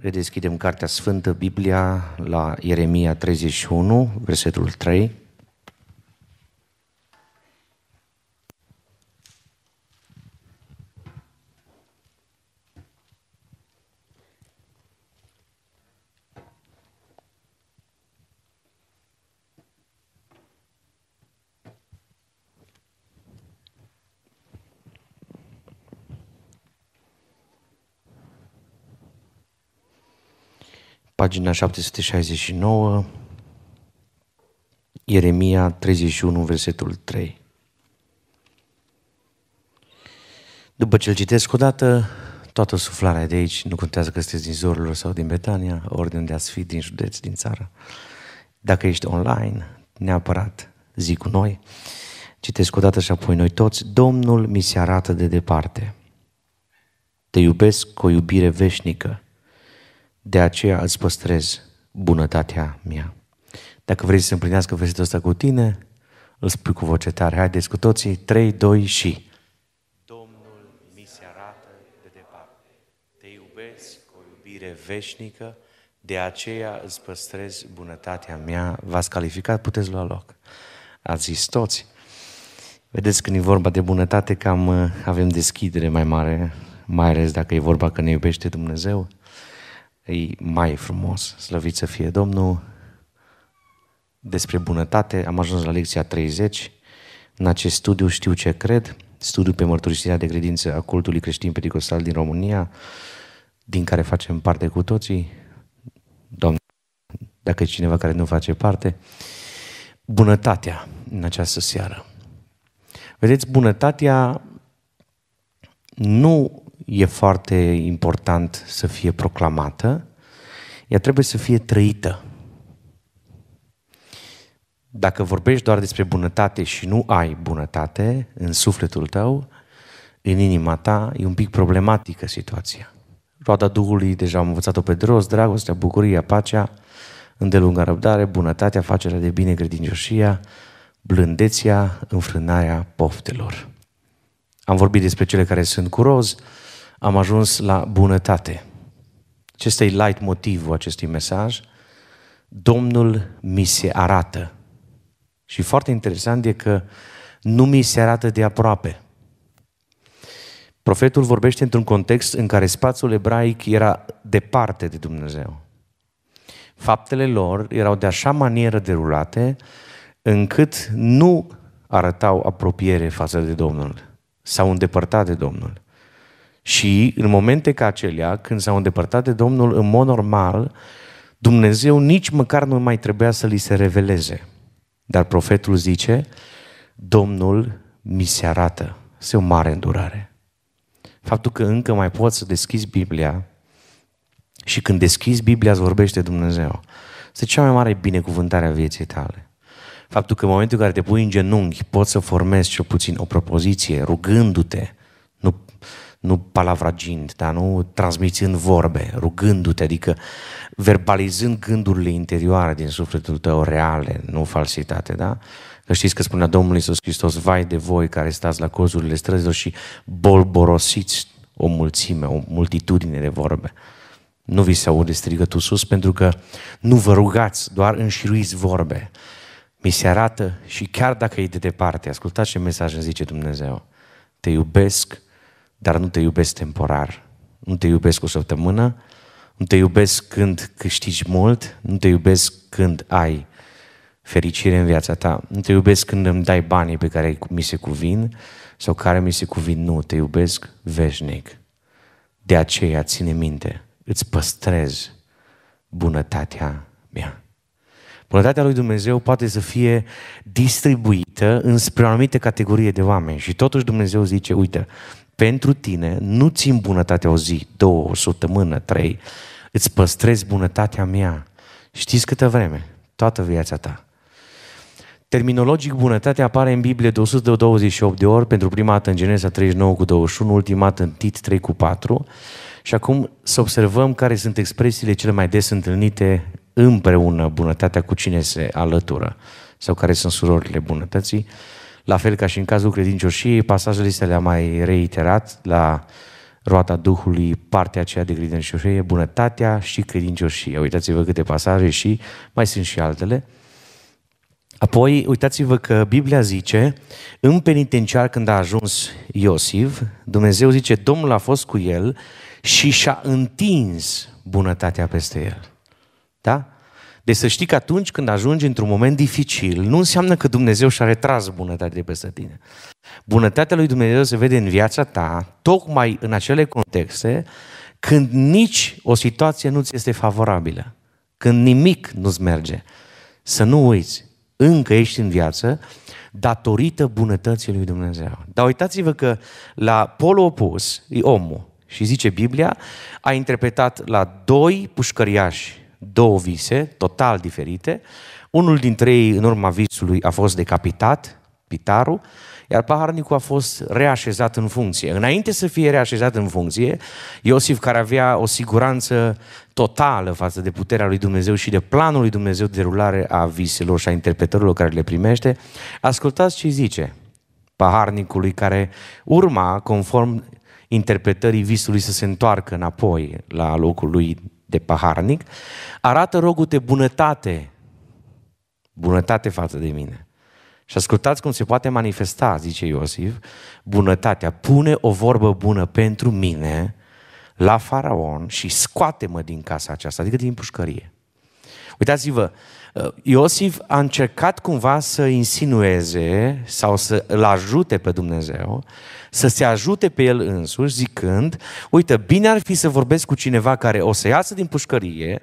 Redeschidem Cartea Sfântă, Biblia, la Ieremia 31, versetul 3. Pagina 769, Ieremia 31, versetul 3. După ce îl citesc odată, toată suflarea de aici, nu contează că sunteți din Zorilor sau din Betania, ori de unde ați fi, din județ, din țară. Dacă ești online, neapărat zi cu noi. Citesc odată și apoi noi toți. Domnul mi se arată de departe. Te iubesc cu o iubire veșnică de aceea îți păstrez bunătatea mea. Dacă vrei să împlinească versetul ăsta cu tine, îl spui cu voce tare. Haideți cu toții, 3, 2 și... Domnul mi se arată de departe. Te iubesc cu o iubire veșnică, de aceea îți păstrez bunătatea mea. V-ați calificat, puteți lua loc. Ați zis toți. Vedeți, când e vorba de bunătate, cam uh, avem deschidere mai mare, mai ales dacă e vorba că ne iubește Dumnezeu e mai frumos. Slăvit să fie Domnul. Despre bunătate am ajuns la lecția 30. În acest studiu știu ce cred, studiu pe mărturisirea de credință a cultului creștin pedicostal din România, din care facem parte cu toții. Doamne, dacă e cineva care nu face parte, bunătatea în această seară. Vedeți, bunătatea nu e foarte important să fie proclamată, ea trebuie să fie trăită. Dacă vorbești doar despre bunătate și nu ai bunătate în sufletul tău, în inima ta, e un pic problematică situația. Roada Duhului, deja am învățat-o pe dros, dragostea, bucuria, pacea, îndelungă răbdare, bunătatea, facerea de bine, credincioșia, blândețea, înfrânarea poftelor. Am vorbit despre cele care sunt cu roz, am ajuns la bunătate. Acesta e light motivul acestui mesaj. Domnul mi se arată. Și foarte interesant e că nu mi se arată de aproape. Profetul vorbește într-un context în care spațiul ebraic era departe de Dumnezeu. Faptele lor erau de așa manieră derulate încât nu arătau apropiere față de Domnul. S-au îndepărtat de Domnul. Și în momente ca acelea, când s-au îndepărtat de Domnul, în mod normal, Dumnezeu nici măcar nu mai trebuia să li se reveleze. Dar profetul zice, Domnul mi se arată. Este o mare îndurare. Faptul că încă mai poți să deschizi Biblia și când deschizi Biblia îți vorbește Dumnezeu. Este cea mai mare binecuvântare a vieții tale. Faptul că în momentul în care te pui în genunchi poți să formezi cel puțin o propoziție rugându-te, nu nu palavragind, dar nu transmițând vorbe, rugându-te, adică verbalizând gândurile interioare din sufletul tău reale, nu falsitate, da? Că știți că spunea Domnul Iisus Hristos, vai de voi care stați la cozurile străzilor și bolborosiți o mulțime, o multitudine de vorbe. Nu vi se aude strigătul sus pentru că nu vă rugați, doar înșiruiți vorbe. Mi se arată și chiar dacă e de departe, ascultați ce mesaj îmi zice Dumnezeu. Te iubesc dar nu te iubesc temporar. Nu te iubesc o săptămână, nu te iubesc când câștigi mult, nu te iubesc când ai fericire în viața ta, nu te iubesc când îmi dai banii pe care mi se cuvin sau care mi se cuvin, nu, te iubesc veșnic. De aceea ține minte, îți păstrez bunătatea mea. Bunătatea lui Dumnezeu poate să fie distribuită înspre o anumită categorie de oameni și totuși Dumnezeu zice, uite, pentru tine, nu țin bunătatea o zi, două, o săptămână, trei, îți păstrezi bunătatea mea. Știți câtă vreme? Toată viața ta. Terminologic, bunătatea apare în Biblie de 128 de ori, pentru prima dată în Genesa 39 cu 21, ultima dată în Tit 3 cu 4. Și acum să observăm care sunt expresiile cele mai des întâlnite împreună bunătatea cu cine se alătură sau care sunt surorile bunătății. La fel ca și în cazul credincioșiei, pasajele astea le-am mai reiterat la roata Duhului, partea aceea de credincioșie, bunătatea și credincioșia. Uitați-vă câte pasaje și mai sunt și altele. Apoi, uitați-vă că Biblia zice, în penitenciar când a ajuns Iosif, Dumnezeu zice, Domnul a fost cu el și și-a întins bunătatea peste el. Da? Deci să știi că atunci când ajungi într-un moment dificil, nu înseamnă că Dumnezeu și-a retras bunătatea peste tine. Bunătatea lui Dumnezeu se vede în viața ta, tocmai în acele contexte, când nici o situație nu ți este favorabilă, când nimic nu-ți merge. Să nu uiți, încă ești în viață datorită bunătății lui Dumnezeu. Dar uitați-vă că la polul opus e omul. Și zice Biblia, a interpretat la doi pușcăriași două vise total diferite. Unul dintre ei, în urma visului, a fost decapitat, Pitaru, iar paharnicul a fost reașezat în funcție. Înainte să fie reașezat în funcție, Iosif, care avea o siguranță totală față de puterea lui Dumnezeu și de planul lui Dumnezeu de derulare a viselor și a interpretărilor care le primește, ascultați ce zice paharnicului care urma, conform interpretării visului, să se întoarcă înapoi la locul lui de paharnic, arată rogul bunătate, bunătate față de mine. Și ascultați cum se poate manifesta, zice Iosif, bunătatea. Pune o vorbă bună pentru mine la faraon și scoate-mă din casa aceasta, adică din pușcărie. Uitați-vă, uh, Iosif a încercat cumva să insinueze sau să îl ajute pe Dumnezeu, să se ajute pe el însuși, zicând, uite, bine ar fi să vorbesc cu cineva care o să iasă din pușcărie,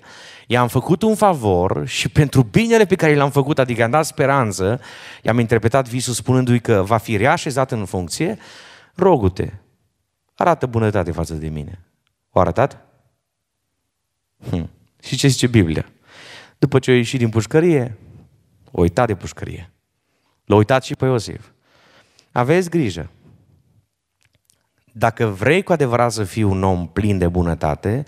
i-am făcut un favor și pentru binele pe care l-am făcut, adică i-am dat speranță, i-am interpretat visul spunându-i că va fi reașezat în funcție, rogu-te, arată bunătate față de mine. O arătat? Hm. Și ce zice Biblia? După ce a ieșit din pușcărie, o uitat de pușcărie. L-a uitat și pe Iosif. Aveți grijă. Dacă vrei cu adevărat să fii un om plin de bunătate,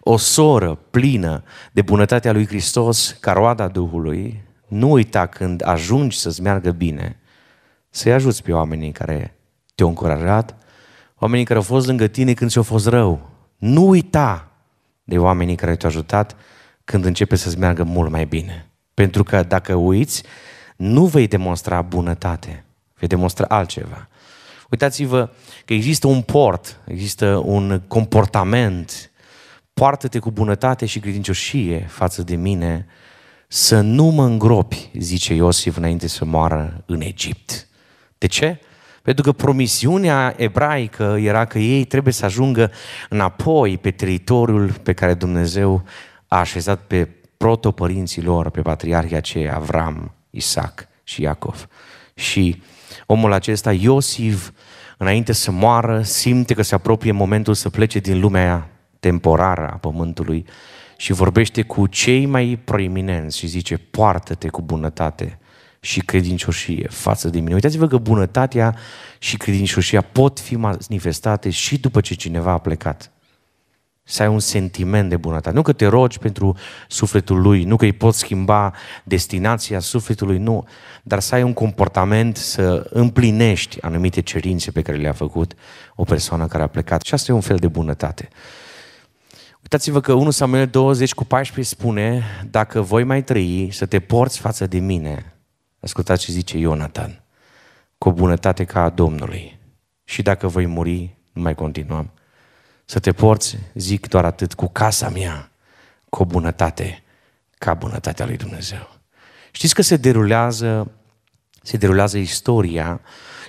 o soră plină de bunătatea lui Hristos, ca roada Duhului, nu uita când ajungi să-ți meargă bine, să-i ajuți pe oamenii care te-au încurajat, oamenii care au fost lângă tine când ți-au fost rău. Nu uita de oamenii care te-au ajutat când începe să-ți meargă mult mai bine. Pentru că dacă uiți, nu vei demonstra bunătate, vei demonstra altceva. Uitați-vă că există un port, există un comportament. Poartă-te cu bunătate și credincioșie față de mine, să nu mă îngropi, zice Iosif înainte să moară în Egipt. De ce? Pentru că promisiunea ebraică era că ei trebuie să ajungă înapoi pe teritoriul pe care Dumnezeu a așezat pe protopărinții lor, pe patriarhii aceia, Avram, Isaac și Iacov. Și omul acesta, Iosif, înainte să moară, simte că se apropie momentul să plece din lumea temporară a pământului și vorbește cu cei mai proeminenți și zice, poartă-te cu bunătate și credincioșie față de mine. Uitați-vă că bunătatea și credincioșia pot fi manifestate și după ce cineva a plecat să ai un sentiment de bunătate. Nu că te rogi pentru sufletul lui, nu că îi poți schimba destinația sufletului, nu, dar să ai un comportament să împlinești anumite cerințe pe care le-a făcut o persoană care a plecat. Și asta e un fel de bunătate. Uitați-vă că 1 Samuel 20 cu 14 spune, dacă voi mai trăi, să te porți față de mine. Ascultați ce zice Ionatan, cu o bunătate ca a Domnului. Și dacă voi muri, nu mai continuăm să te porți, zic doar atât, cu casa mea, cu o bunătate ca bunătatea lui Dumnezeu. Știți că se derulează, se derulează istoria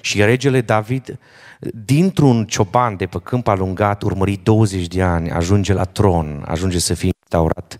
și regele David, dintr-un cioban de pe câmp alungat, urmărit 20 de ani, ajunge la tron, ajunge să fie instaurat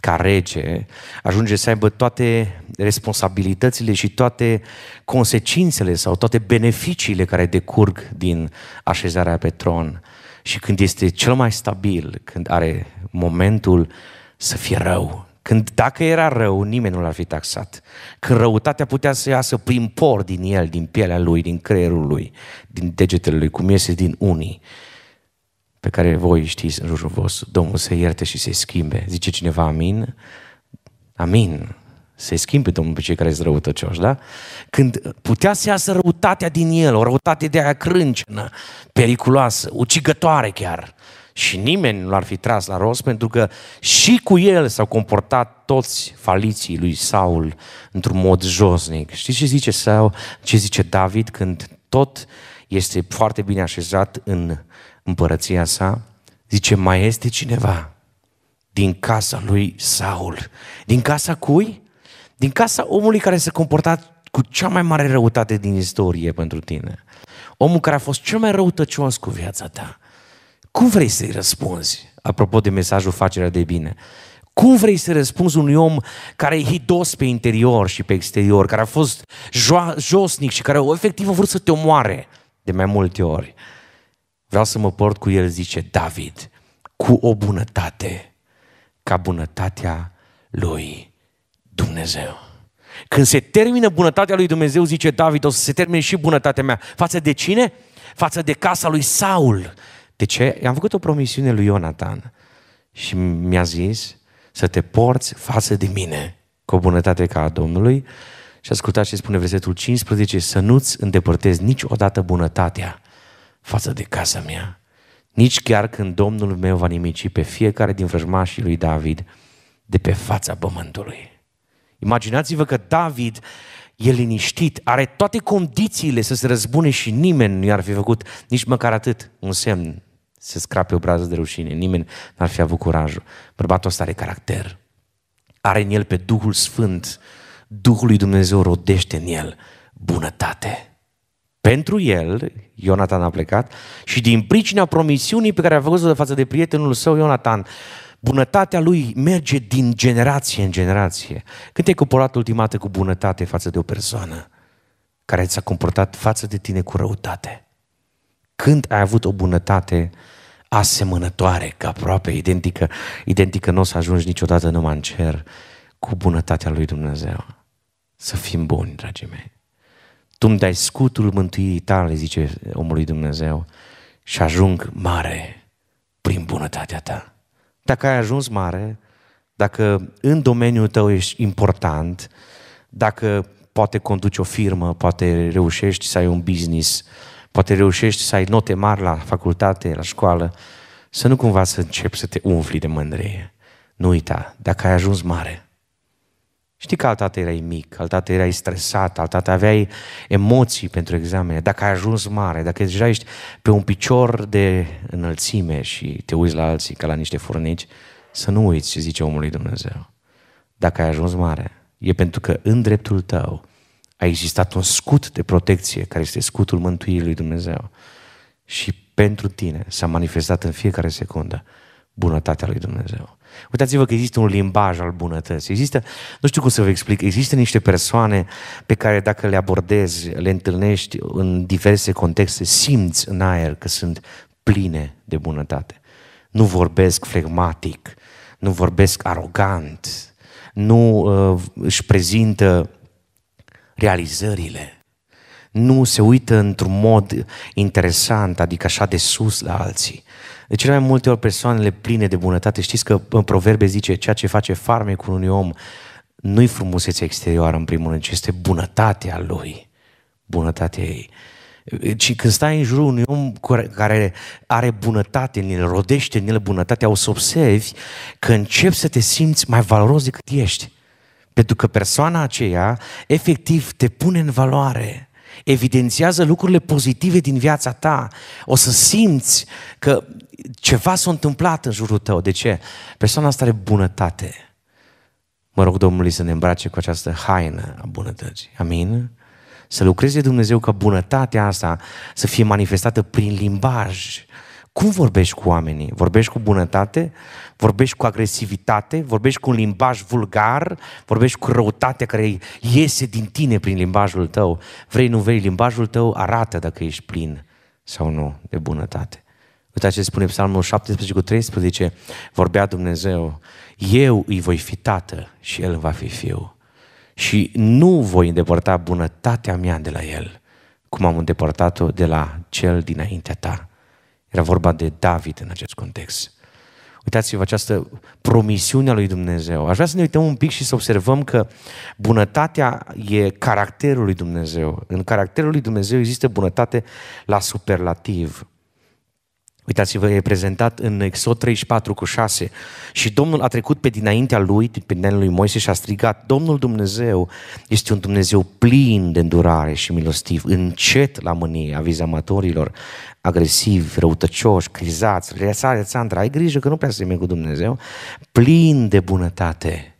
ca rege, ajunge să aibă toate responsabilitățile și toate consecințele sau toate beneficiile care decurg din așezarea pe tron și când este cel mai stabil, când are momentul să fie rău. Când dacă era rău, nimeni nu l-ar fi taxat. Când răutatea putea să iasă prin por din el, din pielea lui, din creierul lui, din degetele lui, cum iese din unii pe care voi știți în jurul vostru. Domnul să ierte și să schimbe. Zice cineva amin? Amin. Se schimbe Domnul pe cei care sunt răutăcioși, da? Când putea să iasă răutatea din el, o răutate de aia crâncenă, periculoasă, ucigătoare chiar. Și nimeni nu l-ar fi tras la rost pentru că și cu el s-au comportat toți faliții lui Saul într-un mod josnic. Știți ce zice Saul, ce zice David când tot este foarte bine așezat în împărăția sa? Zice, mai este cineva din casa lui Saul. Din casa cui? Din casa omului care s-a comportat cu cea mai mare răutate din istorie pentru tine. Omul care a fost cel mai răutăcios cu viața ta. Cum vrei să-i răspunzi? Apropo de mesajul facerea de bine. Cum vrei să răspunzi unui om care e hidos pe interior și pe exterior, care a fost jo- josnic și care efectiv a vrut să te omoare de mai multe ori? Vreau să mă port cu el, zice David, cu o bunătate ca bunătatea lui Dumnezeu. Când se termină bunătatea lui Dumnezeu, zice David, o să se termine și bunătatea mea. Față de cine? Față de casa lui Saul. De ce? I-am făcut o promisiune lui Ionatan și mi-a zis să te porți față de mine cu o bunătate ca a Domnului. Și ascultați ce spune versetul 15, să nu-ți îndepărtezi niciodată bunătatea față de casa mea. Nici chiar când Domnul meu va nimici pe fiecare din vrăjmașii lui David de pe fața pământului. Imaginați-vă că David e liniștit, are toate condițiile să se răzbune și nimeni nu i-ar fi făcut nici măcar atât un semn să scrape obrazul de rușine. Nimeni n-ar fi avut curajul. Bărbatul ăsta are caracter. Are în el pe Duhul Sfânt. Duhul lui Dumnezeu rodește în el bunătate. Pentru el, Ionatan a plecat și din pricina promisiunii pe care a făcut-o de față de prietenul său, Ionatan, bunătatea lui merge din generație în generație. Când te-ai comportat ultima dată cu bunătate față de o persoană care ți-a comportat față de tine cu răutate? Când ai avut o bunătate asemănătoare, ca aproape identică, identică nu o să ajungi niciodată numai în cer, cu bunătatea lui Dumnezeu. Să fim buni, dragii mei. Tu îmi dai scutul mântuirii tale, zice omului Dumnezeu, și ajung mare prin bunătatea ta. Dacă ai ajuns mare, dacă în domeniul tău ești important, dacă poate conduci o firmă, poate reușești să ai un business, poate reușești să ai note mari la facultate, la școală, să nu cumva să începi să te umfli de mândrie. Nu uita, dacă ai ajuns mare, Știi că altădată erai mic, altădată erai stresat, altădată aveai emoții pentru examene. Dacă ai ajuns mare, dacă deja ești pe un picior de înălțime și te uiți la alții ca la niște furnici, să nu uiți ce zice omului Dumnezeu. Dacă ai ajuns mare, e pentru că în dreptul tău a existat un scut de protecție, care este scutul mântuirii lui Dumnezeu. Și pentru tine s-a manifestat în fiecare secundă bunătatea lui Dumnezeu. Uitați-vă că există un limbaj al bunătății. Există, nu știu cum să vă explic, există niște persoane pe care dacă le abordezi, le întâlnești în diverse contexte, simți în aer că sunt pline de bunătate. Nu vorbesc flegmatic, nu vorbesc arogant, nu uh, își prezintă realizările, nu se uită într-un mod interesant, adică așa de sus la alții. De cele mai multe ori persoanele pline de bunătate, știți că în proverbe zice ceea ce face farmecul unui om nu-i frumusețea exterioară în primul rând, ci este bunătatea lui, bunătatea ei. Și când stai în jurul unui om care are bunătate în el, rodește în el bunătatea, o să observi că începi să te simți mai valoros decât ești. Pentru că persoana aceea efectiv te pune în valoare evidențiază lucrurile pozitive din viața ta. O să simți că ceva s-a întâmplat în jurul tău. De ce? Persoana asta are bunătate. Mă rog Domnului să ne îmbrace cu această haină a bunătății. Amin? Să lucreze Dumnezeu ca bunătatea asta să fie manifestată prin limbaj. Cum vorbești cu oamenii? Vorbești cu bunătate? Vorbești cu agresivitate? Vorbești cu un limbaj vulgar? Vorbești cu răutate care iese din tine prin limbajul tău? Vrei, nu vrei, limbajul tău arată dacă ești plin sau nu de bunătate. Uitați ce spune Psalmul 17 cu 13, vorbea Dumnezeu, eu îi voi fi tată și el va fi fiu. Și nu voi îndepărta bunătatea mea de la el, cum am îndepărtat-o de la cel dinaintea ta. Era vorba de David în acest context. Uitați-vă această promisiune a lui Dumnezeu. Aș vrea să ne uităm un pic și să observăm că bunătatea e caracterul lui Dumnezeu. În caracterul lui Dumnezeu există bunătate la superlativ. Uitați-vă, e prezentat în Exod 34 cu 6. Și Domnul a trecut pe dinaintea lui, pe dinaintea lui Moise și a strigat, Domnul Dumnezeu este un Dumnezeu plin de îndurare și milostiv, încet la mânie, aviz amatorilor, agresivi, răutăcioși, crizați, Alexandra, ai grijă că nu prea se cu Dumnezeu, plin de bunătate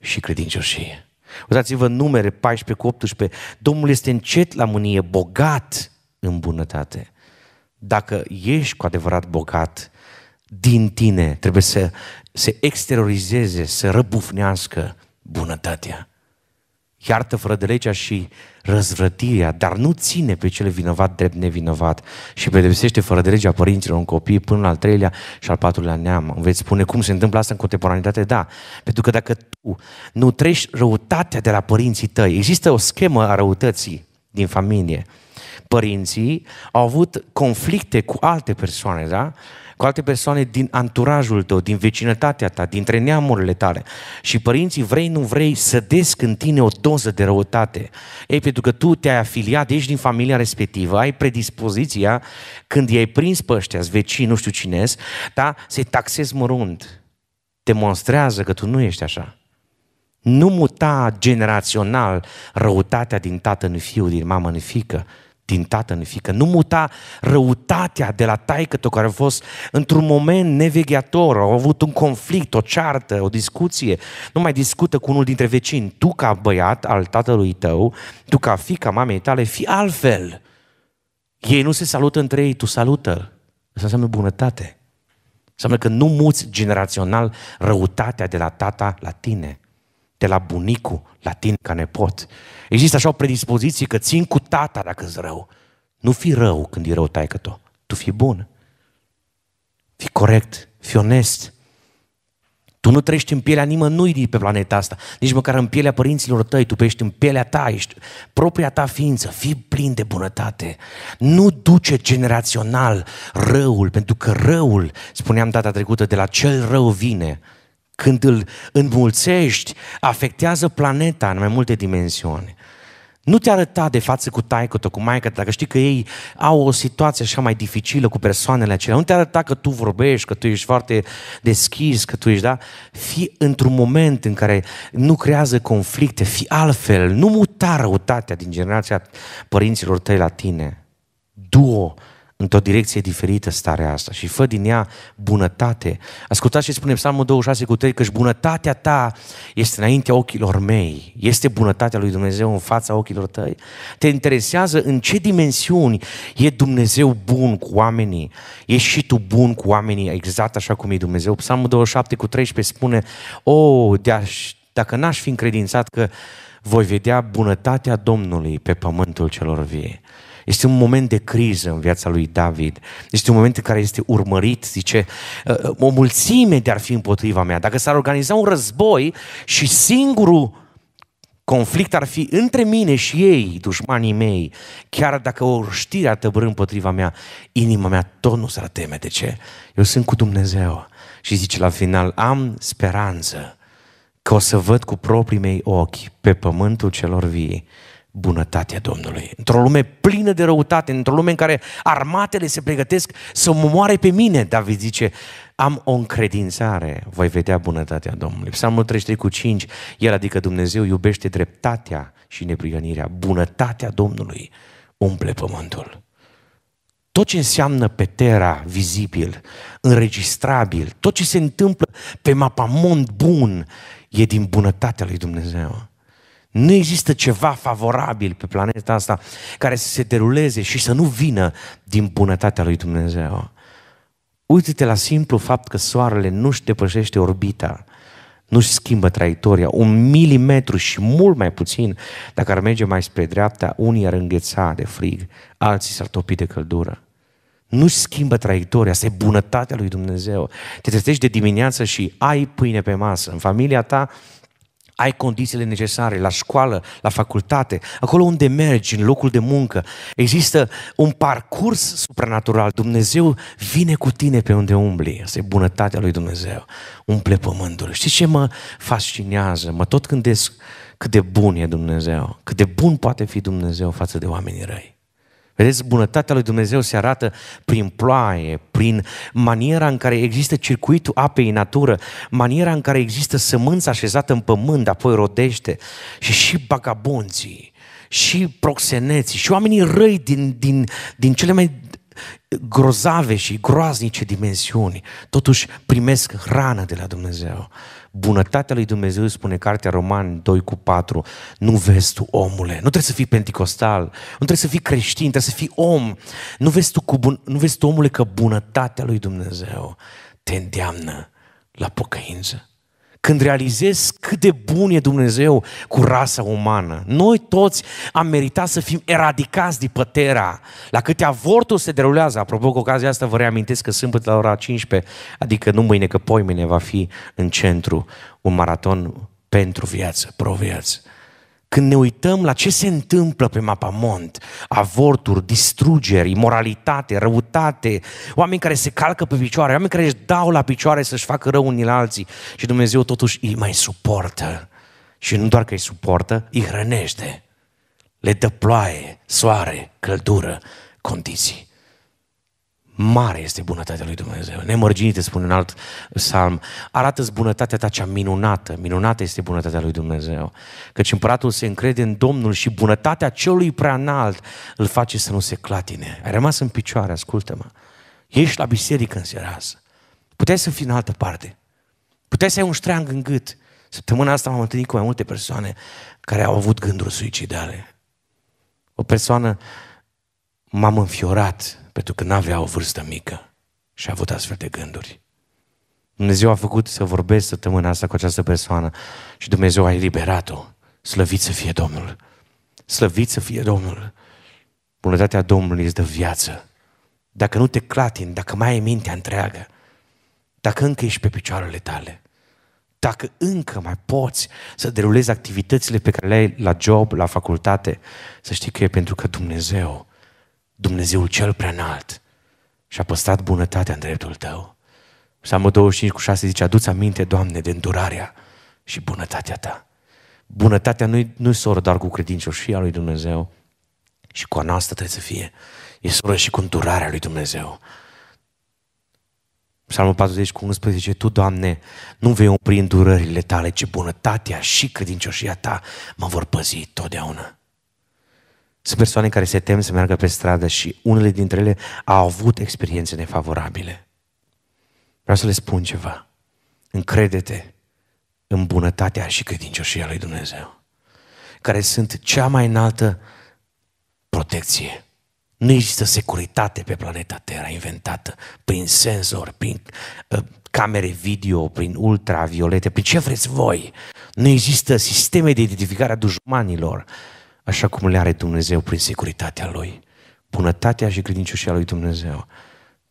și credincioșie. Uitați-vă numere 14 cu 18. Domnul este încet la mânie, bogat în bunătate dacă ești cu adevărat bogat, din tine trebuie să se exteriorizeze, să răbufnească bunătatea. Iartă fără de legea și răzvrătirea, dar nu ține pe cele vinovat drept nevinovat și pedepsește fără de legea părinților un copii până la al treilea și al patrulea neam. Veți spune cum se întâmplă asta în contemporanitate? Da, pentru că dacă tu nu treci răutatea de la părinții tăi, există o schemă a răutății din familie părinții au avut conflicte cu alte persoane, da? cu alte persoane din anturajul tău, din vecinătatea ta, dintre neamurile tale. Și părinții, vrei, nu vrei, să desc în tine o doză de răutate. Ei, pentru că tu te-ai afiliat, ești din familia respectivă, ai predispoziția, când i-ai prins pe ăștia, vecini, nu știu cine da, să-i taxezi mărunt. Demonstrează că tu nu ești așa. Nu muta generațional răutatea din tată în fiu, din mamă în fică, din tată în fică. Nu muta răutatea de la taică care a fost într-un moment nevegheator, au avut un conflict, o ceartă, o discuție. Nu mai discută cu unul dintre vecini. Tu ca băiat al tatălui tău, tu ca fica mamei tale, fi altfel. Ei nu se salută între ei, tu salută. Asta înseamnă bunătate. Înseamnă că nu muți generațional răutatea de la tata la tine de la bunicul la tine ca nepot. Există așa o predispoziție că țin cu tata dacă îți rău. Nu fi rău când e rău taică tu. Tu fii bun. Fii corect, fii onest. Tu nu trăiești în pielea nimănui pe planeta asta, nici măcar în pielea părinților tăi, tu ești în pielea ta, ești propria ta ființă, fii plin de bunătate. Nu duce generațional răul, pentru că răul, spuneam data trecută, de la cel rău vine când îl înmulțești, afectează planeta în mai multe dimensiuni. Nu te arăta de față cu taică cu maică, dacă știi că ei au o situație așa mai dificilă cu persoanele acelea. Nu te arăta că tu vorbești, că tu ești foarte deschis, că tu ești, da? Fii într-un moment în care nu creează conflicte, fii altfel. Nu muta răutatea din generația părinților tăi la tine. Du-o într-o direcție diferită starea asta și fă din ea bunătate. Ascultați ce spune Psalmul 26 cu 3, că bunătatea ta este înaintea ochilor mei, este bunătatea lui Dumnezeu în fața ochilor tăi. Te interesează în ce dimensiuni e Dumnezeu bun cu oamenii, ești și tu bun cu oamenii exact așa cum e Dumnezeu. Psalmul 27 cu 13 spune, o, oh, dacă n-aș fi încredințat că voi vedea bunătatea Domnului pe pământul celor vie. Este un moment de criză în viața lui David. Este un moment în care este urmărit, zice, ă, ă, o mulțime de ar fi împotriva mea. Dacă s-ar organiza un război și singurul conflict ar fi între mine și ei, dușmanii mei, chiar dacă o știre ar tăbărâ împotriva mea, inima mea tot nu s-ar teme. De ce? Eu sunt cu Dumnezeu. Și zice la final, am speranță că o să văd cu proprii mei ochi pe pământul celor vii bunătatea Domnului. Într-o lume plină de răutate, într-o lume în care armatele se pregătesc să mă moare pe mine, David zice, am o încredințare, voi vedea bunătatea Domnului. Psalmul 33 cu 5, el adică Dumnezeu iubește dreptatea și neprigănirea, bunătatea Domnului umple pământul. Tot ce înseamnă pe terra vizibil, înregistrabil, tot ce se întâmplă pe mapamont bun, e din bunătatea lui Dumnezeu. Nu există ceva favorabil pe planeta asta care să se deruleze și să nu vină din bunătatea lui Dumnezeu. Uite-te la simplu fapt că soarele nu-și depășește orbita, nu-și schimbă traiectoria, un milimetru și mult mai puțin, dacă ar merge mai spre dreapta, unii ar îngheța de frig, alții s-ar topi de căldură. Nu-și schimbă traiectoria, asta e bunătatea lui Dumnezeu. Te trezești de dimineață și ai pâine pe masă. În familia ta ai condițiile necesare la școală, la facultate, acolo unde mergi, în locul de muncă. Există un parcurs supranatural. Dumnezeu vine cu tine pe unde umbli. Asta e bunătatea lui Dumnezeu. Umple pământul. Știi ce mă fascinează? Mă tot gândesc cât de bun e Dumnezeu, cât de bun poate fi Dumnezeu față de oamenii răi. Vedeți, bunătatea lui Dumnezeu se arată prin ploaie, prin maniera în care există circuitul apei în natură, maniera în care există sămânța așezată în pământ, apoi rodește. Și și bagabonții, și proxeneții, și oamenii răi din, din, din cele mai grozave și groaznice dimensiuni, totuși primesc hrană de la Dumnezeu. Bunătatea lui Dumnezeu, spune cartea Roman 2 cu 4, nu vezi tu omule, nu trebuie să fii penticostal, nu trebuie să fii creștin, trebuie să fii om. Nu vezi tu, cu bun, nu vezi tu omule că bunătatea lui Dumnezeu te îndeamnă la pocăință când realizezi cât de bun e Dumnezeu cu rasa umană. Noi toți am meritat să fim eradicați de pătera. La câte avorturi se derulează, apropo cu ocazia asta vă reamintesc că sâmbătă la ora 15, adică nu mâine, că poimine va fi în centru un maraton pentru viață, pro viață când ne uităm la ce se întâmplă pe mapamont, avorturi, distrugeri, imoralitate, răutate, oameni care se calcă pe picioare, oameni care își dau la picioare să-și facă rău unii la alții și Dumnezeu totuși îi mai suportă. Și nu doar că îi suportă, îi hrănește. Le dă ploaie, soare, căldură, condiții. Mare este bunătatea lui Dumnezeu. Nemărginită, spune în alt psalm. Arată-ți bunătatea ta cea minunată. Minunată este bunătatea lui Dumnezeu. Căci împăratul se încrede în Domnul și bunătatea celui prea înalt îl face să nu se clatine. Ai rămas în picioare, ascultă-mă. Ești la biserică în seara asta. Puteai să fii în altă parte. Puteai să ai un ștreang în gât. Săptămâna asta m-am întâlnit cu mai multe persoane care au avut gânduri suicidale. O persoană m-am înfiorat pentru că n-avea o vârstă mică și a avut astfel de gânduri. Dumnezeu a făcut să vorbesc săptămâna asta cu această persoană și Dumnezeu a eliberat-o. Slăvit să fie Domnul. Slăvit să fie Domnul. Bunătatea Domnului îți dă viață. Dacă nu te clatini, dacă mai ai mintea întreagă, dacă încă ești pe picioarele tale, dacă încă mai poți să derulezi activitățile pe care le ai la job, la facultate, să știi că e pentru că Dumnezeu Dumnezeul cel prea înalt și a păstrat bunătatea în dreptul tău. Psalmul 25 cu 6 zice, adu-ți aminte, Doamne, de îndurarea și bunătatea ta. Bunătatea nu-i, nu soră doar cu credincioșia lui Dumnezeu și cu a noastră trebuie să fie. E soră și cu îndurarea lui Dumnezeu. Psalmul 40 cu 11 zice, Tu, Doamne, nu vei opri îndurările tale, ci bunătatea și credincioșia ta mă vor păzi totdeauna. Sunt persoane care se tem să meargă pe stradă și unele dintre ele au avut experiențe nefavorabile. Vreau să le spun ceva. Încrede-te în bunătatea și credincioșia lui Dumnezeu, care sunt cea mai înaltă protecție. Nu există securitate pe planeta Terra inventată prin senzor, prin uh, camere video, prin ultraviolete, prin ce vreți voi. Nu există sisteme de identificare a dușmanilor așa cum le are Dumnezeu prin securitatea Lui. Bunătatea și credincioșia Lui Dumnezeu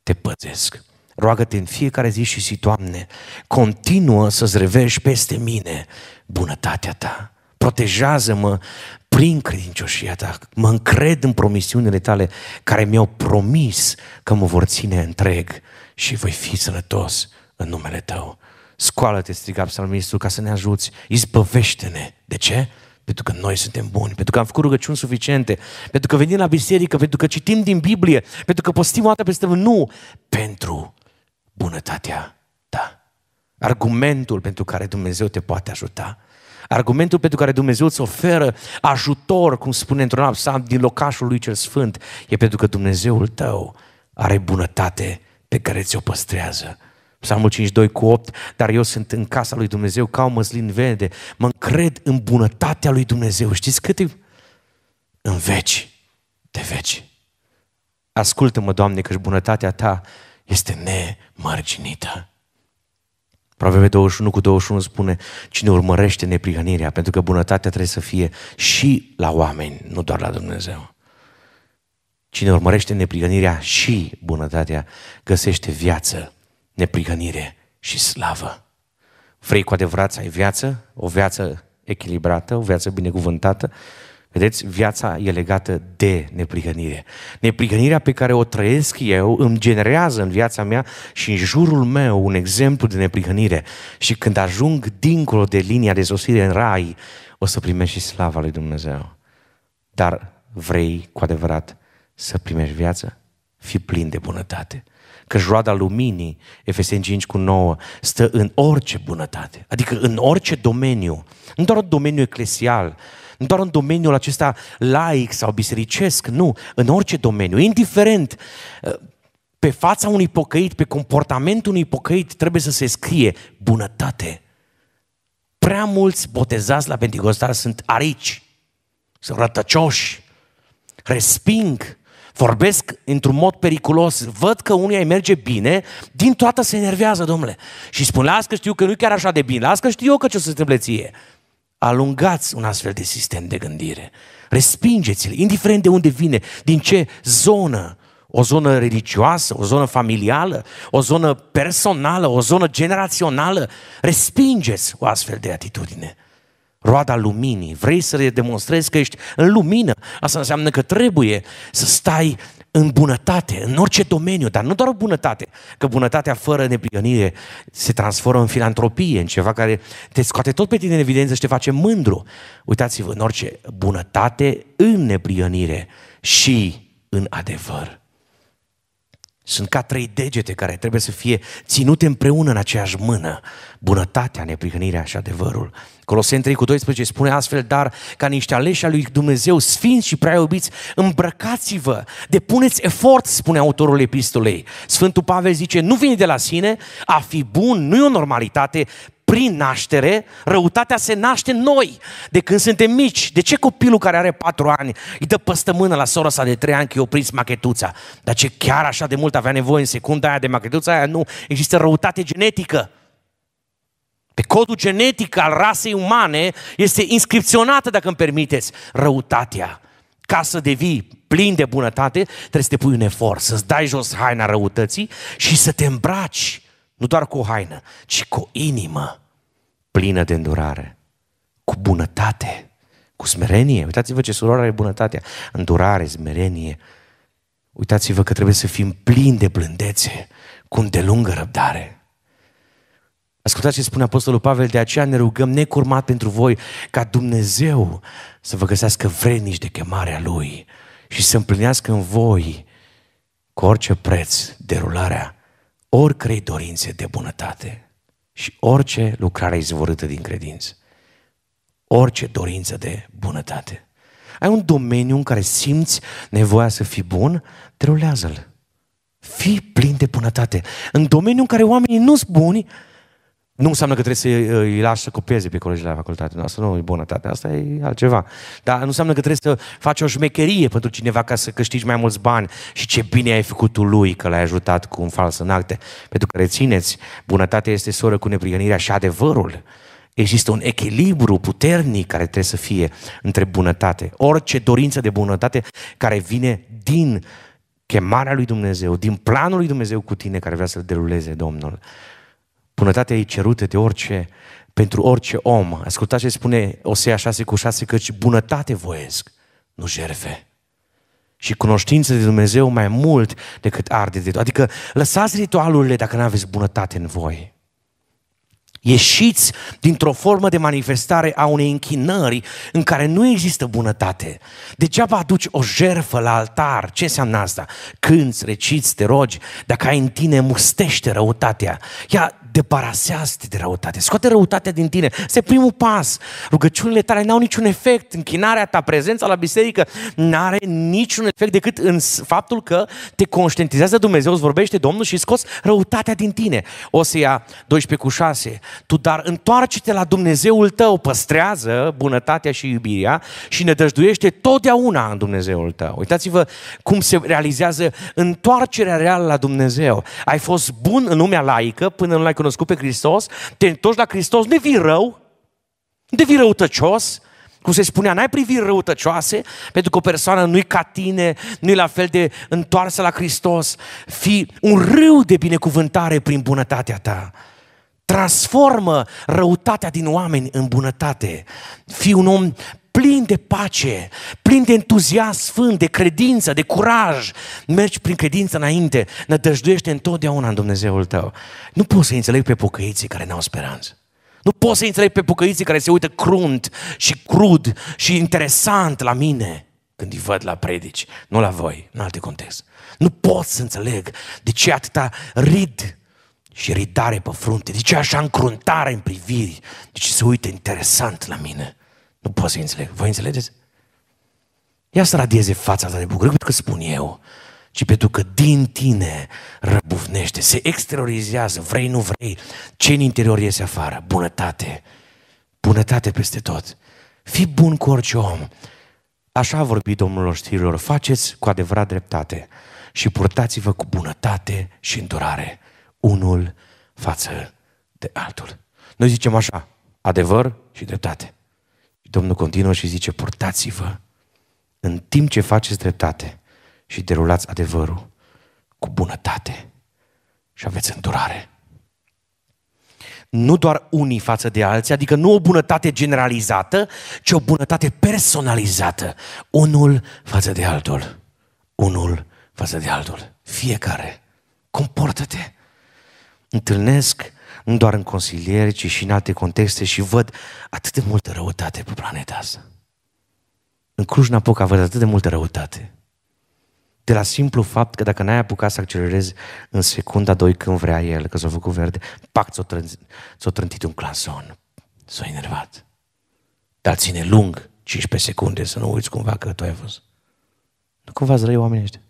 te păzesc. Roagă-te în fiecare zi și zi, Doamne, continuă să-ți revești peste mine bunătatea Ta. Protejează-mă prin credincioșia Ta. Mă încred în promisiunile Tale care mi-au promis că mă vor ține întreg și voi fi sănătos în numele Tău. Scoală-te, striga psalmistul, ca să ne ajuți. Izbăvește-ne. De ce? Pentru că noi suntem buni, pentru că am făcut rugăciuni suficiente, pentru că venim la biserică, pentru că citim din Biblie, pentru că postim o dată peste Nu, pentru bunătatea ta. Argumentul pentru care Dumnezeu te poate ajuta. Argumentul pentru care Dumnezeu îți oferă ajutor, cum spune într-un alt psalm, din locașul lui cel sfânt, e pentru că Dumnezeul tău are bunătate pe care ți-o păstrează Psalmul 52 cu 8, dar eu sunt în casa lui Dumnezeu ca o măslin verde. Mă încred în bunătatea lui Dumnezeu. Știți cât e? În veci de veci. Ascultă-mă, Doamne, că bunătatea Ta este nemărginită. Proverbe 21 cu 21 spune, cine urmărește neprihănirea, pentru că bunătatea trebuie să fie și la oameni, nu doar la Dumnezeu. Cine urmărește neprihănirea și bunătatea, găsește viață neprihănire și slavă. Vrei cu adevărat să ai viață? O viață echilibrată, o viață binecuvântată, vedeți, viața e legată de neprihănire. Neprihănirea pe care o trăiesc eu îmi generează în viața mea și în jurul meu un exemplu de neprihănire. Și când ajung dincolo de linia de sosire în rai, o să primești și slava lui Dumnezeu. Dar vrei cu adevărat să primești viață? Fii plin de bunătate că roada luminii, Efeseni 5 cu 9, stă în orice bunătate, adică în orice domeniu, nu doar în domeniul eclesial, nu doar în domeniul acesta laic sau bisericesc, nu, în orice domeniu, indiferent pe fața unui pocăit, pe comportamentul unui pocăit trebuie să se scrie bunătate. Prea mulți botezați la Pentecostal sunt arici, sunt rătăcioși, resping vorbesc într-un mod periculos, văd că unuia îi merge bine, din toată se enervează, domnule. Și spun, las că știu că nu e chiar așa de bine, las că știu eu că ce o să se întâmple ție. Alungați un astfel de sistem de gândire. Respingeți-l, indiferent de unde vine, din ce zonă, o zonă religioasă, o zonă familială, o zonă personală, o zonă generațională. Respingeți o astfel de atitudine roada luminii, vrei să le demonstrezi că ești în lumină, asta înseamnă că trebuie să stai în bunătate, în orice domeniu, dar nu doar bunătate, că bunătatea fără neprihănire se transformă în filantropie, în ceva care te scoate tot pe tine în evidență și te face mândru. Uitați-vă, în orice bunătate, în neprihănire și în adevăr. Sunt ca trei degete care trebuie să fie ținute împreună în aceeași mână. Bunătatea, neprihănirea și adevărul. Coloseni 3 cu 12 spune astfel, dar ca niște aleși al lui Dumnezeu, sfinți și prea iubiți, îmbrăcați-vă, depuneți efort, spune autorul epistolei. Sfântul Pavel zice, nu vine de la sine, a fi bun nu e o normalitate, prin naștere, răutatea se naște în noi, de când suntem mici. De ce copilul care are patru ani îi dă păstămână la sora sa de trei ani că i-a prins machetuța? Dar ce chiar așa de mult avea nevoie în secunda aia de machetuța aia? Nu, există răutate genetică. Pe codul genetic al rasei umane este inscripționată, dacă îmi permiteți, răutatea. Ca să devii plin de bunătate, trebuie să te pui un efort, să-ți dai jos haina răutății și să te îmbraci, nu doar cu o haină, ci cu o inimă plină de îndurare, cu bunătate, cu smerenie. Uitați-vă ce suroare are bunătatea, îndurare, smerenie. Uitați-vă că trebuie să fim plini de blândețe, cu îndelungă răbdare. Ascultați ce spune Apostolul Pavel, de aceea ne rugăm necurmat pentru voi ca Dumnezeu să vă găsească vrednici de chemarea Lui și să împlinească în voi cu orice preț derularea oricărei dorințe de bunătate și orice lucrare izvorâtă din credință. Orice dorință de bunătate. Ai un domeniu în care simți nevoia să fii bun, derulează-l. Fii plin de bunătate. În domeniul în care oamenii nu sunt buni, nu înseamnă că trebuie să îi lași să copieze pe colegii la facultate. Asta nu e bunătate, asta e altceva. Dar nu înseamnă că trebuie să faci o șmecherie pentru cineva ca să câștigi mai mulți bani și ce bine ai făcut tu lui că l-ai ajutat cu un fals în acte. Pentru că rețineți, bunătatea este soră cu neprihănirea și adevărul. Există un echilibru puternic care trebuie să fie între bunătate. Orice dorință de bunătate care vine din chemarea lui Dumnezeu, din planul lui Dumnezeu cu tine care vrea să-l deruleze Domnul. Bunătatea e cerută de orice, pentru orice om. Ascultați ce spune Osea 6 cu 6, căci bunătate voiesc, nu jerfe. Și cunoștință de Dumnezeu mai mult decât arde de tot. Adică lăsați ritualurile dacă nu aveți bunătate în voi. Ieșiți dintr-o formă de manifestare a unei închinări în care nu există bunătate. Degeaba aduci o jerfă la altar. Ce înseamnă asta? Cânți, reciți, te rogi. Dacă ai în tine, mustește răutatea. Ia deparasează-te de răutate, scoate răutatea din tine. Este primul pas. Rugăciunile tale n-au niciun efect. Închinarea ta, prezența la biserică n-are niciun efect decât în faptul că te conștientizează Dumnezeu, îți vorbește Domnul și scoți răutatea din tine. O să ia 12 cu 6. Tu dar întoarce-te la Dumnezeul tău, păstrează bunătatea și iubirea și ne dăjduiește totdeauna în Dumnezeul tău. Uitați-vă cum se realizează întoarcerea reală la Dumnezeu. Ai fost bun în lumea laică până nu l-ai cunoscut pe Hristos, te întorci la Hristos, nu devii rău, nu devii răutăcios, cum se spunea, n-ai priviri răutăcioase, pentru că o persoană nu-i ca tine, nu-i la fel de întoarsă la Hristos. Fii un râu de binecuvântare prin bunătatea ta. Transformă răutatea din oameni în bunătate. Fii un om plin de pace, plin de entuziasm sfânt, de credință, de curaj. Mergi prin credință înainte, nădăjduiește întotdeauna în Dumnezeul tău. Nu poți să înțelegi pe pocăiții care n-au speranță. Nu poți să înțelegi pe pocăiții care se uită crunt și crud și interesant la mine când îi văd la predici, nu la voi, în alte context. Nu pot să înțeleg de ce atâta rid și ridare pe frunte, de ce așa încruntare în priviri, de ce se uită interesant la mine. Nu pot să înțeleg. Voi înțelegeți? Ia să radieze fața ta de bucurie, pentru că spun eu, ci pentru că din tine răbufnește, se exteriorizează, vrei, nu vrei, ce în interior iese afară? Bunătate. Bunătate peste tot. Fii bun cu orice om. Așa a vorbit Domnul știrilor, faceți cu adevărat dreptate și purtați-vă cu bunătate și îndurare unul față de altul. Noi zicem așa, adevăr și dreptate. Domnul continuă și zice, purtați-vă în timp ce faceți dreptate și derulați adevărul cu bunătate și aveți îndurare. Nu doar unii față de alții, adică nu o bunătate generalizată, ci o bunătate personalizată. Unul față de altul. Unul față de altul. Fiecare. Comportă-te. Întâlnesc nu doar în consilieri, ci și în alte contexte și văd atât de multă răutate pe planeta asta. În Cluj-Napoca văd atât de multă răutate. De la simplu fapt că dacă n-ai apucat să accelerezi în secunda doi când vrea el, că s-a făcut verde, pac, ți-o, trân- ți-o trântit un clanson. S-a enervat. Dar ține lung 15 secunde să nu uiți cumva că tu ai fost. Nu cumva îți răi oamenii ăștia.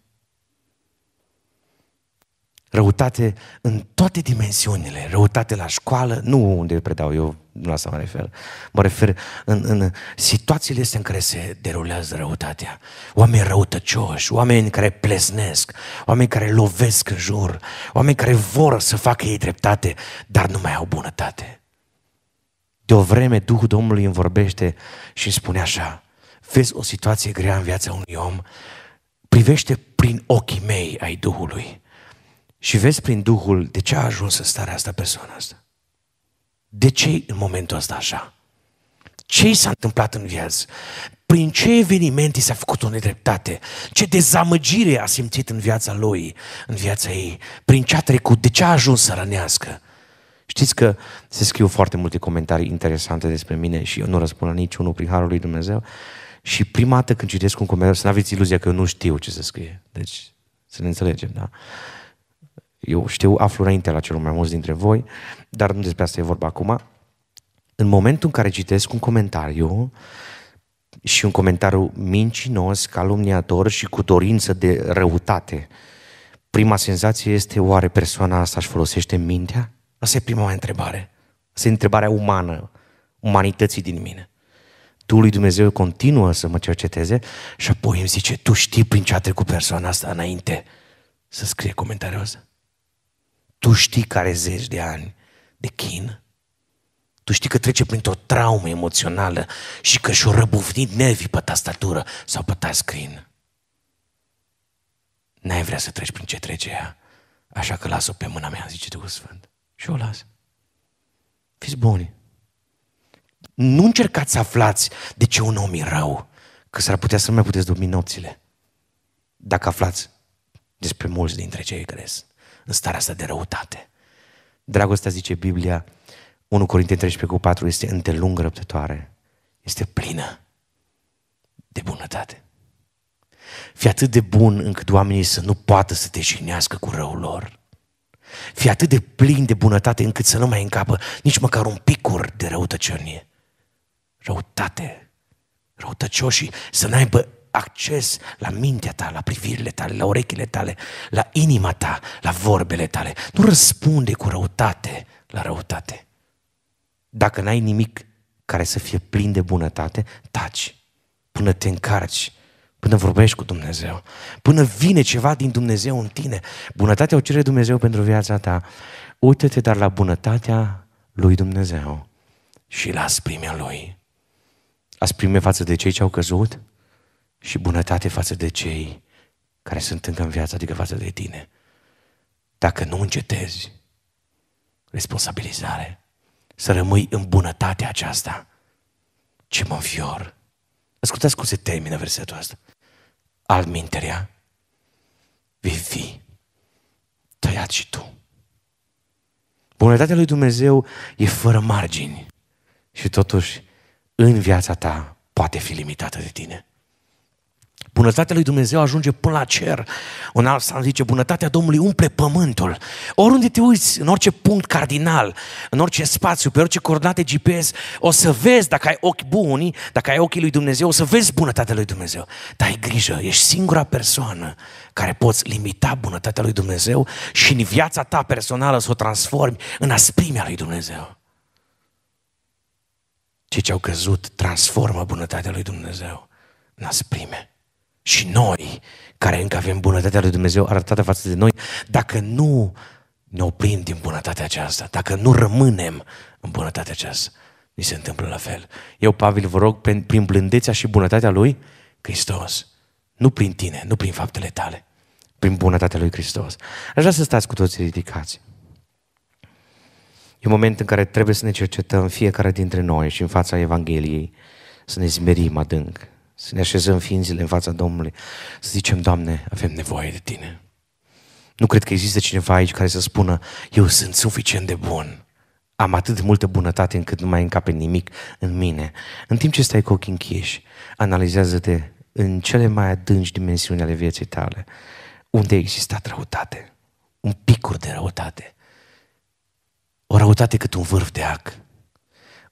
Răutate în toate dimensiunile. Răutate la școală, nu unde predau eu, nu la asta mă refer. Mă refer în, în situațiile astea în care se derulează răutatea. Oameni răutăcioși, oameni care plesnesc, oameni care lovesc în jur, oameni care vor să facă ei dreptate, dar nu mai au bunătate. De o vreme Duhul Domnului îmi vorbește și îmi spune așa, vezi o situație grea în viața unui om, privește prin ochii mei ai Duhului și vezi prin Duhul de ce a ajuns în starea asta persoana asta. De ce în momentul ăsta așa? Ce i s-a întâmplat în viață? Prin ce evenimente s-a făcut o nedreptate? Ce dezamăgire a simțit în viața lui, în viața ei? Prin ce a trecut? De ce a ajuns să rănească? Știți că se scriu foarte multe comentarii interesante despre mine și eu nu răspund la niciunul prin Harul lui Dumnezeu. Și prima dată când citesc un comentariu, să nu aveți iluzia că eu nu știu ce să scrie. Deci, să ne înțelegem, da? Eu știu, aflu înainte la celor mai mulți dintre voi, dar nu despre asta e vorba acum. În momentul în care citesc un comentariu și un comentariu mincinos, calumniator și cu dorință de răutate, prima senzație este, oare persoana asta își folosește mintea? Asta e prima mea întrebare. Asta e întrebarea umană, umanității din mine. Tu lui Dumnezeu continuă să mă cerceteze și apoi îmi zice, tu știi prin ce a trecut persoana asta înainte să scrie comentariul ăsta? Tu știi care zeci de ani de chin? Tu știi că trece printr-o traumă emoțională și că și-o răbufnit nervii pe tastatură sau pe touchscreen. N-ai vrea să treci prin ce trece ea, așa că las-o pe mâna mea, zice Duhul Sfânt. Și o las. Fiți buni. Nu încercați să aflați de ce un om e rău, că s-ar putea să nu mai puteți dormi nopțile. Dacă aflați despre mulți dintre cei care sunt în starea asta de răutate. Dragostea, zice Biblia, 1 Corinteni 13 cu 4, este îndelungă răbdătoare, este plină de bunătate. Fii atât de bun încât oamenii să nu poată să te jignească cu răul lor. Fii atât de plin de bunătate încât să nu mai încapă nici măcar un picur de răutăcionie. Răutate, răutăcioșii să n-aibă acces la mintea ta, la privirile tale, la urechile tale, la inima ta, la vorbele tale. Nu răspunde cu răutate la răutate. Dacă n-ai nimic care să fie plin de bunătate, taci până te încarci, până vorbești cu Dumnezeu, până vine ceva din Dumnezeu în tine. Bunătatea o cere Dumnezeu pentru viața ta. Uită-te dar la bunătatea lui Dumnezeu și la asprimea lui. Asprime față de cei ce au căzut, și bunătate față de cei care sunt încă în viață, adică față de tine. Dacă nu încetezi, responsabilizare. Să rămâi în bunătatea aceasta. Ce mă înfior. Ascultați cum se termină versetul ăsta. Al minterea vei fi tăiat și tu. Bunătatea lui Dumnezeu e fără margini și totuși în viața ta poate fi limitată de tine. Bunătatea lui Dumnezeu ajunge până la cer. Un alt psalm zice, bunătatea Domnului umple pământul. Oriunde te uiți, în orice punct cardinal, în orice spațiu, pe orice coordonate GPS, o să vezi, dacă ai ochi buni, dacă ai ochii lui Dumnezeu, o să vezi bunătatea lui Dumnezeu. Dar ai grijă, ești singura persoană care poți limita bunătatea lui Dumnezeu și în viața ta personală să o transformi în asprimea lui Dumnezeu. Cei ce au căzut transformă bunătatea lui Dumnezeu în asprime. Și noi, care încă avem bunătatea lui Dumnezeu arătată față de noi, dacă nu ne oprim din bunătatea aceasta, dacă nu rămânem în bunătatea aceasta, ni se întâmplă la fel. Eu, Pavel, vă rog, prin blândețea și bunătatea lui, Hristos. Nu prin tine, nu prin faptele tale, prin bunătatea lui Hristos. Aș vrea să stați cu toții ridicați. E un moment în care trebuie să ne cercetăm fiecare dintre noi și în fața Evangheliei să ne zmerim adânc să ne așezăm ființele în fața Domnului, să zicem, Doamne, avem nevoie de Tine. Nu cred că există cineva aici care să spună, eu sunt suficient de bun, am atât de multă bunătate încât nu mai încape nimic în mine. În timp ce stai cu ochii închiși, analizează-te în cele mai adânci dimensiuni ale vieții tale, unde a existat răutate, un picur de răutate, o răutate cât un vârf de ac,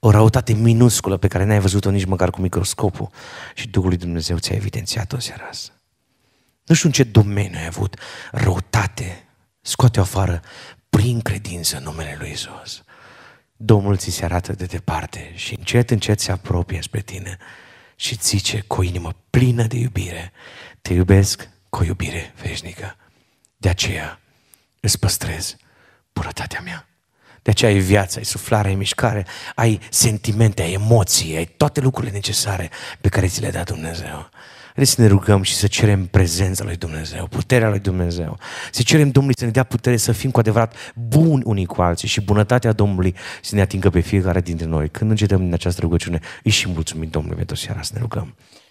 o răutate minusculă pe care n-ai văzut-o nici măcar cu microscopul și Duhul lui Dumnezeu ți-a evidențiat-o seara asta. Nu știu în ce domeniu ai avut răutate, scoate-o afară prin credință în numele Lui Isus. Domnul ți se arată de departe și încet, încet se apropie spre tine și zice cu o inimă plină de iubire, te iubesc cu o iubire veșnică. De aceea îți păstrez purătatea mea. De aceea ai viață, ai suflare, ai mișcare, ai sentimente, ai emoții, ai toate lucrurile necesare pe care ți le-a dat Dumnezeu. Haideți să ne rugăm și să cerem prezența lui Dumnezeu, puterea lui Dumnezeu. Să cerem Domnului să ne dea putere să fim cu adevărat buni unii cu alții și bunătatea Domnului să ne atingă pe fiecare dintre noi. Când încetăm din această rugăciune, îi și mulțumim Domnului pentru seara să ne rugăm.